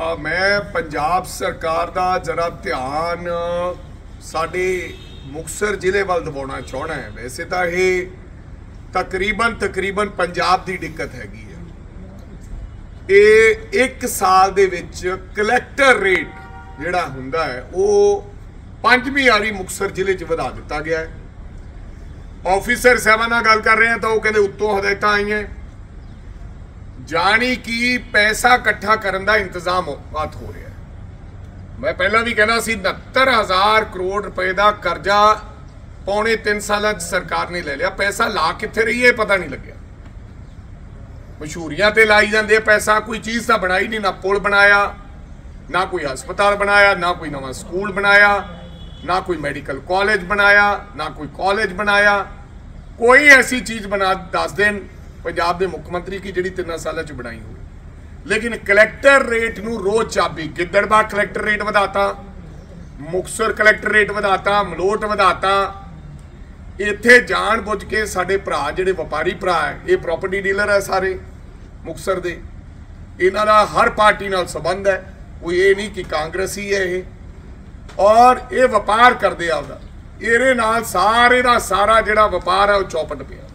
ਮੈਂ ਪੰਜਾਬ ਸਰਕਾਰ ਦਾ ਜਰਾ ਧਿਆਨ ਸਾਡੇ ਮੁਕਸਰ ਜ਼ਿਲ੍ਹੇ ਵੱਲ ਦਿਵਾਉਣਾ ਚਾਹਣਾ ਹੈ। ਵੈਸੇ ਤਾਂ ਇਹ ਤਕਰੀਬਨ ਤਕਰੀਬਨ ਪੰਜਾਬ ਦੀ ਦਿੱਕਤ ਹੈਗੀ ਹੈ ਇਹ ਇੱਕ ਸਾਲ ਦੇ ਵਿੱਚ ਕਲੈਕਟਰ ਰੇਟ ਜਿਹੜਾ ਹੁੰਦਾ ਹੈ, ਉਹ ਪੰਜਵੀਂ ਵਾਰੀ ਮੁਕਸਰ ਜ਼ਿਲ੍ਹੇ 'ਚ ਵਧਾ ਦਿੱਤਾ ਗਿਆ ਹੈ। ਆਫੀਸਰ ਸਾਹਿਬਾਂ ਨਾਲ ਗੱਲ ਕਰ ਰਹੇ ਹਾਂ ਤਾਂ ਉਹ ਕਹਿੰਦੇ ਉੱਤੋਂ ਹਦਾਇਤਾਂ ਆਈਆਂ ਜਾਣੀ ਕਿ ਪੈਸਾ ਇਕੱਠਾ ਕਰਨ ਦਾ ਇੰਤਜ਼ਾਮ ਬਾਤ ਹੋ ਰਿਹਾ ਹੈ। ਮੈਂ ਪਹਿਲਾਂ ਵੀ ਕਹਿੰਦਾ ਸੀ 69000 ਕਰੋੜ ਰੁਪਏ ਦਾ ਕਰਜ਼ਾ ਪੌਣੇ 3 ਸਾਲਾਂ 'ਚ ਸਰਕਾਰ ਨੇ ਲੈ ਲਿਆ। ਪੈਸਾ ਲਾ ਕਿੱਥੇ ਰਹੀ ਹੈ ਪਤਾ ਨਹੀਂ ਲੱਗਿਆ। ਮਸ਼ਹੂਰੀਆਂ ਤੇ ਲਾਈ ਜਾਂਦੇ ਆ ਪੈਸਾ, ਕੋਈ ਚੀਜ਼ ਤਾਂ ਬਣਾਈ ਨਹੀਂ, ਨਾ ਪੁਲ ਬਣਾਇਆ, ਨਾ ਕੋਈ ਹਸਪਤਾਲ ਬਣਾਇਆ, ਨਾ ਕੋਈ ਨਵਾਂ ਸਕੂਲ ਬਣਾਇਆ, ਨਾ ਕੋਈ ਮੈਡੀਕਲ ਕਾਲਜ ਬਣਾਇਆ, ਨਾ ਕੋਈ ਕਾਲਜ ਬਣਾਇਆ। ਕੋਈ ਐਸੀ ਚੀਜ਼ ਬਣਾ ਦੱਸ ਦੇਣ। ਪੰਜਾਬ ਦੇ ਮੁੱਖ ਮੰਤਰੀ ਕੀ ਜਿਹੜੀ ਤਿੰਨਾਂ ਸਾਲਾਂ ਚ ਬਣਾਈ ਹੋਵੇ ਲੇਕਿਨ ਕਲੈਕਟਰ ਰੇਟ ਨੂੰ ਰੋਜ਼ ਚਾਬੀ ਗਿੱਦੜਬਾ ਕਲੈਕਟਰ ਰੇਟ ਵਧਾਤਾ ਮੁਕਸਰ ਕਲੈਕਟਰ ਰੇਟ ਵਧਾਤਾ, ਮਲੋਟ ਵਧਾਤਾ। ਇੱਥੇ ਜਾਣ ਬੁੱਝ ਕੇ ਸਾਡੇ ਭਰਾ ਜਿਹੜੇ ਵਪਾਰੀ ਭਰਾ ਹੈ, ਇਹ ਪ੍ਰਾਪਰਟੀ ਡੀਲਰ ਹੈ ਸਾਰੇ ਮੁਕਸਰ ਦੇ। ਇਹਨਾਂ ਦਾ ਹਰ ਪਾਰਟੀ ਨਾਲ ਸੰਬੰਧ ਹੈ, ਕੋਈ ਇਹ ਨਹੀਂ ਕਿ ਕਾਂਗਰਸੀ ਹੈ ਇਹ। ਔਰ ਇਹ ਵਪਾਰ ਕਰਦੇ ਆ ਇਹਦੇ ਨਾਲ ਸਾਰੇ ਦਾ ਸਾਰਾ ਜਿਹੜਾ ਵਪਾਰ ਹੈ ਉਹ ਚੌਪਟ ਪਿਆ।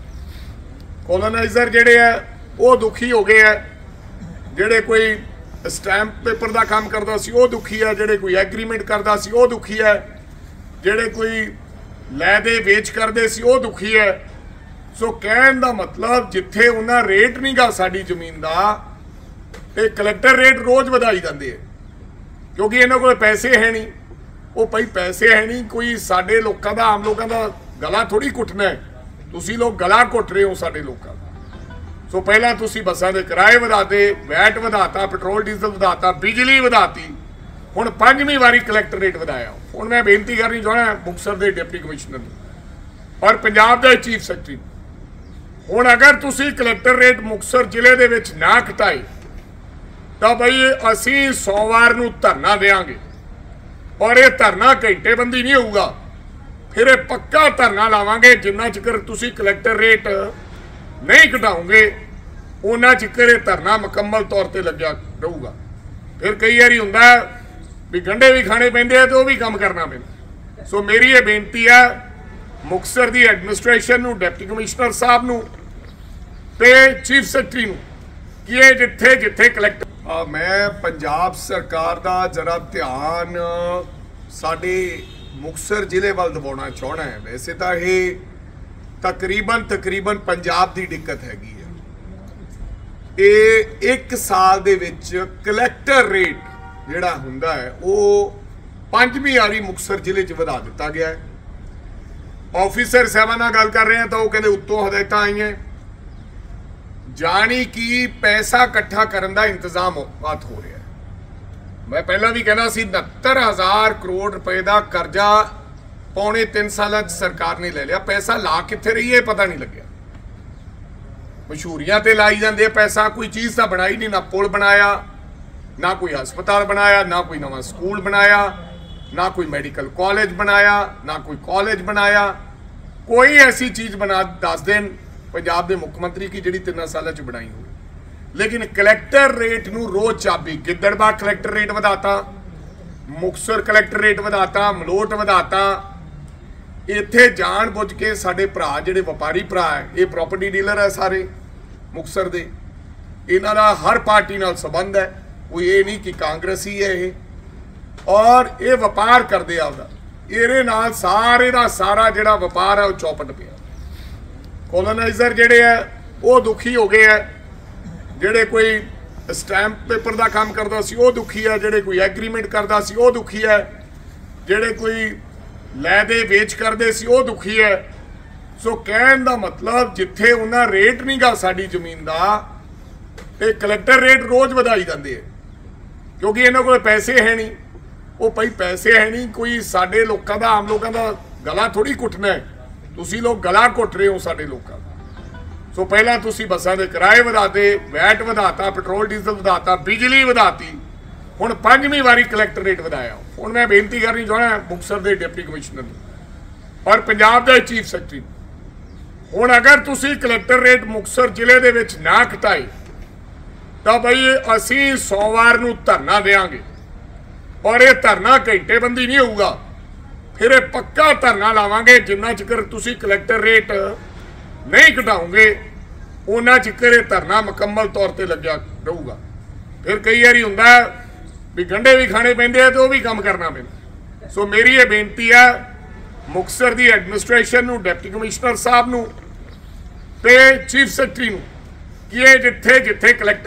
ਕੋਲੋਨਾਈਜ਼ਰ ਜਿਹੜੇ ਆ, ਉਹ ਦੁਖੀ ਹੋ ਗਏ ਆ। ਜਿਹੜੇ ਕੋਈ ਸਟੈਂਪ ਪੇਪਰ ਦਾ ਕੰਮ ਕਰਦਾ ਸੀ, ਉਹ ਦੁਖੀ ਹੈ ਜਿਹੜੇ ਕੋਈ ਐਗਰੀਮੈਂਟ ਕਰਦਾ ਸੀ, ਉਹ ਦੁਖੀ ਹੈ ਜਿਹੜੇ ਕੋਈ ਲੈ ਦੇ ਵੇਚ ਕਰਦੇ ਸੀ, ਉਹ ਦੁਖੀ ਹੈ ਸੋ ਕਹਿਣ ਦਾ ਮਤਲਬ, ਜਿੱਥੇ ਉਹਨਾਂ ਰੇਟ ਨਹੀਂ ਗਾ ਸਾਡੀ ਜ਼ਮੀਨ ਦਾ ਇਹ ਕਲੈਕਟਰ ਰੇਟ ਰੋਜ਼ ਵਧਾਈ ਜਾਂਦੇ ਆ। ਕਿਉਂਕਿ ਇਹਨਾਂ ਕੋਲ ਪੈਸੇ ਹੈ ਨਹੀਂ ਉਹ ਭਾਈ ਪੈਸੇ ਹੈ ਨਹੀਂ ਕੋਈ ਸਾਡੇ ਲੋਕਾਂ ਦਾ, ਆਮ ਲੋਕਾਂ ਦਾ ਗਲਾ ਥੋੜੀ ਘੁੱਟਣਾ ਹੈ। ਤੁਸੀਂ ਲੋਕ ਗਲਾ ਘੁੱਟ ਰਹੇ ਹੋ ਸਾਡੇ ਲੋਕਾਂ ਦਾ। ਸੋ ਪਹਿਲਾਂ ਤੁਸੀਂ ਬੱਸਾਂ ਦੇ ਕਿਰਾਏ ਵਧਾਤੇ, ਵੈਟ ਵਧਾਤਾ, ਪੈਟਰੋਲ, ਡੀਜ਼ਲ ਵਧਾਤਾ, ਬਿਜਲੀ ਵਧਾਤੀ। ਹੁਣ ਪੰਜਵੀਂ ਵਾਰੀ ਕਲੈਕਟਰ ਰੇਟ ਵਧਾਇਆ। ਹੁਣ ਮੈਂ ਬੇਨਤੀ ਕਰਨੀ ਚਾਹੁੰਦਾ ਮੁਕਸਰ ਦੇ ਡਿਪਟੀ ਕਮਿਸ਼ਨਰ ਨੂੰ ਔਰ ਪੰਜਾਬ ਦੇ ਚੀਫ ਸੈਕਟਰੀ ਹੁਣ ਅਗਰ ਤੁਸੀਂ ਕਲੈਕਟਰ ਰੇਟ ਮੁਕਸਰ ਜ਼ਿਲ੍ਹੇ ਦੇ ਵਿੱਚ ਨਾ ਘਟਾਏ, ਤਾਂ ਬਈ ਅਸੀਂ ਸੋਮਵਾਰ ਨੂੰ ਧਰਨਾ ਦੇਾਂਗੇ ਔਰ ਇਹ ਧਰਨਾ ਘੰਟੇਬੰਦੀ ਨਹੀਂ ਹੋਊਗਾ। ਫਿਰ ਇਹ ਪੱਕਾ ਧਰਨਾ ਲਾਵਾਂਗੇ, ਜਿੰਨਾ ਚਿਰ ਤੁਸੀਂ ਕਲੈਕਟਰ ਰੇਟ ਨਹੀਂ ਘਟਾਓਗੇ ਉਹਨਾਂ ਚਿਰ ਇਹ ਧਰਨਾ ਮੁਕੰਮਲ ਤੌਰ ਤੇ ਲੱਗਿਆ ਰਹੂਗਾ। ਫਿਰ ਕਈ ਵਾਰੀ ਹੁੰਦਾ ਵੀ ਗੰਡੇ ਵੀ ਖਾਣੇ ਪੈਂਦੇ ਆ ਤੇ ਉਹ ਵੀ ਕੰਮ ਕਰਨਾ ਪੈਂਦਾ ਸੋ ਮੇਰੀ ਇਹ ਬੇਨਤੀ ਹੈ ਮੁਕਸਰ ਦੀ ਐਡਮਿਨਿਸਟ੍ਰੇਸ਼ਨ ਨੂੰ ਡਿਪਟੀ ਕਮਿਸ਼ਨਰ ਸਾਹਿਬ ਨੂੰ ਤੇ ਚੀਫ ਸੈਕਟਰੀ ਨੂੰ ਕਿ ਇਹ ਜਿੱਥੇ ਜਿੱਥੇ ਕਲੈਕਟਰ ਮੈਂ ਪੰਜਾਬ ਸਰਕਾਰ ਦਾ ਜਰਾ ਧਿਆਨ, ਸਾਡੇ ਮੁਕਸਰ ਜ਼ਿਲ੍ਹੇ ਵੱਲ ਦਿਵਾਉਣਾ ਚਾਹਣਾ ਹੈ। ਵੈਸੇ ਤਾਂ ਇਹ ਤਕਰੀਬਨ ਤਕਰੀਬਨ ਪੰਜਾਬ ਦੀ ਦਿੱਕਤ ਹੈਗੀ ਹੈ ਇਹ ਇੱਕ ਸਾਲ ਦੇ ਵਿੱਚ ਕਲੈਕਟਰ ਰੇਟ ਜਿਹੜਾ ਹੁੰਦਾ ਹੈ, ਉਹ ਪੰਜਵੀਂ ਵਾਰੀ ਮੁਕਸਰ ਜ਼ਿਲ੍ਹੇ 'ਚ ਵਧਾ ਦਿੱਤਾ ਗਿਆ ਹੈ। ਆਫੀਸਰ ਸਾਹਿਬਾਂ ਨਾਲ ਗੱਲ ਕਰ ਰਹੇ ਹਾਂ ਤਾਂ ਉਹ ਕਹਿੰਦੇ ਉੱਤੋਂ ਹਦਾਇਤਾਂ ਆਈਆਂ ਜਾਣੀ ਕਿ ਪੈਸਾ ਇਕੱਠਾ ਕਰਨ ਦਾ ਇੰਤਜ਼ਾਮ ਬਾਤ ਹੋ ਰਿਹਾ ਹੈ। ਮੈਂ ਪਹਿਲਾਂ ਵੀ ਕਹਿੰਦਾ ਸੀ 69000 ਕਰੋੜ ਰੁਪਏ ਦਾ ਕਰਜ਼ਾ ਪੌਣੇ 3 ਸਾਲਾਂ 'ਚ ਸਰਕਾਰ ਨੇ ਲੈ ਲਿਆ। ਪੈਸਾ ਲਾ ਕਿੱਥੇ ਰਹੀ ਹੈ ਪਤਾ ਨਹੀਂ ਲੱਗਿਆ। ਮਸ਼ਹੂਰੀਆਂ ਤੇ ਲਾਈ ਜਾਂਦੇ ਪੈਸਾ, ਕੋਈ ਚੀਜ਼ ਤਾਂ ਬਣਾਈ ਨਹੀਂ, ਨਾ ਪੁਲ ਬਣਾਇਆ, ਨਾ ਕੋਈ ਹਸਪਤਾਲ ਬਣਾਇਆ, ਨਾ ਕੋਈ ਨਵਾਂ ਸਕੂਲ ਬਣਾਇਆ, ਨਾ ਕੋਈ ਮੈਡੀਕਲ ਕਾਲਜ ਬਣਾਇਆ, ਨਾ ਕੋਈ ਕਾਲਜ ਬਣਾਇਆ। ਕੋਈ ਐਸੀ ਚੀਜ਼ ਬਣਾ ਦੱਸ ਦੇਣ, ਪੰਜਾਬ ਦੇ ਮੁੱਖ ਮੰਤਰੀ ਕੀ ਜਿਹੜੀ ਤਿੰਨਾਂ ਸਾਲਾਂ 'ਚ ਬਣਾਈ ਹੋਵੇ ਲੇਕਿਨ ਕਲੈਕਟਰ ਰੇਟ ਨੂੰ ਰੋਜ਼ ਚਾਬੀ ਗਿੱਦੜਬਾ ਕਲੈਕਟਰ ਰੇਟ ਵਧਾਤਾ ਮੁਕਸਰ ਕਲੈਕਟਰ ਰੇਟ ਵਧਾਤਾ, ਮਲੋਟ ਵਧਾਤਾ। ਇੱਥੇ ਜਾਣ ਬੁੱਝ ਕੇ ਸਾਡੇ ਭਰਾ ਜਿਹੜੇ ਵਪਾਰੀ ਭਰਾ ਹੈ, ਇਹ ਪ੍ਰਾਪਰਟੀ ਡੀਲਰ ਹੈ ਸਾਰੇ ਮੁਕਸਰ ਦੇ। ਇਹਨਾਂ ਦਾ ਹਰ ਪਾਰਟੀ ਨਾਲ ਸੰਬੰਧ ਹੈ, ਕੋਈ ਇਹ ਨਹੀਂ ਕਿ ਕਾਂਗਰਸੀ ਹੈ ਇਹ। ਔਰ ਇਹ ਵਪਾਰ ਕਰਦੇ ਆ ਉਹਦਾ ਇਹਦੇ ਨਾਲ ਸਾਰੇ ਦਾ ਸਾਰਾ ਜਿਹੜਾ ਵਪਾਰ ਹੈ ਉਹ ਚੌਪਟ ਪਿਆ। ਕੋਲੋਨਾਈਜ਼ਰ ਜਿਹੜੇ ਆ ਉਹ ਦੁਖੀ ਹੋ ਗਏ ਆ ਜਿਹੜੇ ਕੋਈ ਸਟੈਂਪ ਪੇਪਰ ਦਾ ਕੰਮ ਕਰਦਾ ਸੀ, ਉਹ ਦੁਖੀ ਹੈ। ਜਿਹੜੇ ਕੋਈ ਐਗਰੀਮੈਂਟ ਕਰਦਾ ਸੀ, ਉਹ ਦੁਖੀ ਹੈ। ਜਿਹੜੇ ਕੋਈ ਲੈ ਦੇ ਵੇਚ ਕਰਦੇ ਸੀ, ਉਹ ਦੁਖੀ ਹੈ। ਸੋ ਕਹਿਣ ਦਾ ਮਤਲਬ, ਜਿੱਥੇ ਉਹਨਾਂ ਰੇਟ ਨਹੀਂਗਾ ਸਾਡੀ ਜ਼ਮੀਨ ਦਾ ਇਹ ਕਲੈਕਟਰ ਰੇਟ ਰੋਜ਼ ਵਧਾਈ ਜਾਂਦੇ ਆ। ਕਿਉਂਕਿ ਇਹਨਾਂ ਕੋਲ ਪੈਸੇ ਹੈ ਨਹੀਂ। ਉਹ ਭਾਈ ਪੈਸੇ ਹੈ ਨਹੀਂ, ਕੋਈ ਸਾਡੇ ਲੋਕਾਂ ਦਾ, ਆਮ ਲੋਕਾਂ ਦਾ ਗਲਾ ਥੋੜੀ ਘੁੱਟਣਾ ਤੁਸੀਂ ਲੋਕ ਗਲਾ ਘੁੱਟ ਰਹੇ ਹੋ ਸਾਡੇ ਲੋਕਾਂ ਦਾ। ਸੋ ਪਹਿਲਾਂ ਤੁਸੀਂ ਬੱਸਾਂ ਦੇ ਕਿਰਾਏ ਵਧਾਤੇ, ਵੈਟ ਵਧਾਤਾ, ਪੈਟਰੋਲ, ਡੀਜ਼ਲ ਵਧਾਤਾ, ਬਿਜਲੀ ਵਧਾਤੀ। ਹੁਣ ਪੰਜਵੀਂ ਵਾਰੀ ਕਲੈਕਟਰ ਰੇਟ ਵਧਾਇਆ। ਹੁਣ ਮੈਂ ਬੇਨਤੀ ਕਰਨੀ ਚਾਹੁੰਦਾ ਮੁਕਸਰ ਦੇ ਡਿਪਟੀ ਕਮਿਸ਼ਨਰ ਨੂੰ ਔਰ ਪੰਜਾਬ ਦੇ ਚੀਫ ਸੈਕਟਰੀ ਨੂੰ। ਹੁਣ ਅਗਰ ਤੁਸੀਂ ਕਲੈਕਟਰ ਰੇਟ ਮੁਕਸਰ ਜ਼ਿਲ੍ਹੇ ਦੇ ਵਿੱਚ ਨਾ ਘਟਾਏ ਤਾਂ ਬਈ ਅਸੀਂ ਸੋਮਵਾਰ ਨੂੰ ਧਰਨਾ ਦੇਾਂਗੇ ਔਰ ਇਹ ਧਰਨਾ ਘੰਟੇਬੰਦੀ ਨਹੀਂ ਹੋਊਗਾ। ਫਿਰ ਇਹ ਪੱਕਾ ਧਰਨਾ ਲਾਵਾਂਗੇ, ਜਿੰਨਾ ਚਿਰ ਤੁਸੀਂ ਕਲੈਕਟਰ ਰੇਟ ਨਹੀਂ ਘਟਾਓਗੇ ਉਹਨਾਂ ਚਿਰ ਇਹ ਧਰਨਾ ਮੁਕੰਮਲ ਤੌਰ ਤੇ ਲੱਗਿਆ ਰਹੂਗਾ। ਫਿਰ ਕਈ ਵਾਰੀ ਹੁੰਦਾ ਵੀ ਗੰਡੇ ਵੀ ਖਾਣੇ ਪੈਂਦੇ ਆ ਤੇ ਉਹ ਵੀ ਕੰਮ ਕਰਨਾ ਪੈਂਦਾ। ਸੋ ਮੇਰੀ ਇਹ ਬੇਨਤੀ ਹੈ ਮੁਕਤਸਰ ਦੀ ਐਡਮਿਨਿਸਟ੍ਰੇਸ਼ਨ ਨੂੰ ਡਿਪਟੀ ਕਮਿਸ਼ਨਰ ਸਾਹਿਬ ਨੂੰ ਤੇ ਚੀਫ ਸੈਕਟਰੀ ਨੂੰ ਕਿ ਇਹ ਜਿੱਥੇ ਜਿੱਥੇ ਕਲੈਕਟਰ